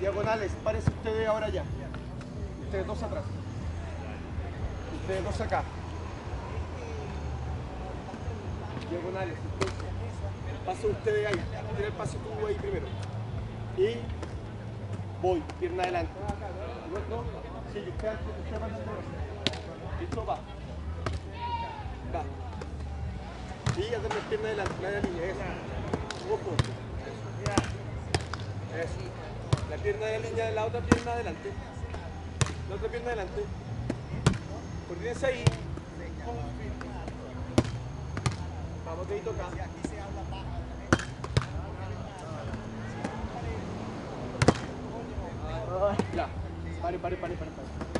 Diagonales, párense ustedes ahora ya. Ustedes dos atrás. Ustedes dos acá. Diagonales. Paso ustedes ahí. Tira el paso tú ahí primero. Y voy, pierna adelante. ¿No? Sí, usted antes, usted así. Listo, va. Va. Sí, hazme pierna adelante, media línea, eso. Ojo. Eso. La pierna de la línea, la otra pierna adelante. La otra pierna adelante. Coordínense ahí. Vamos, dedito acá. Ya. Pare, pare, pare, pare, pare.